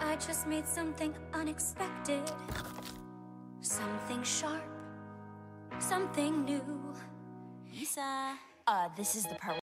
I just made something unexpected. Something sharp. Something new. Lisa, uh, this is the part